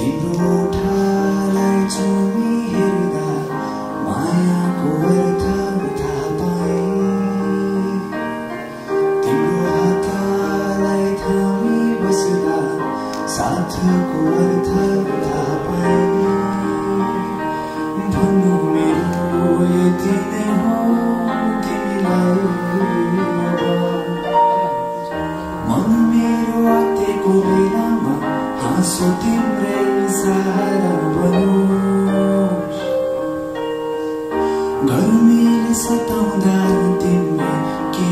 तिम्रो ठालाई छुमी हेर्दा मायाको अर्थ थाहा पाएँ तिम्रो हातलाई थामी बस्दा साथको अर्थ थाहा पाएँ भन्नु मेरो यति नै हो तिमीलाई मन मेरो आतेको बेलामा हाँसो तिमी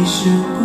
是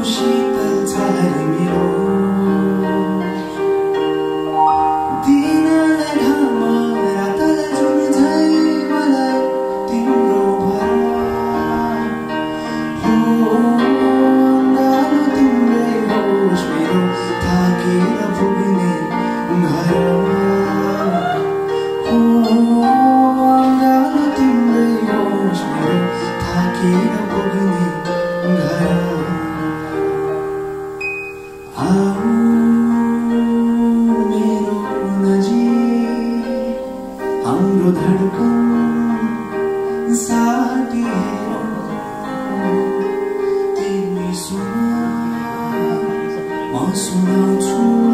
要冲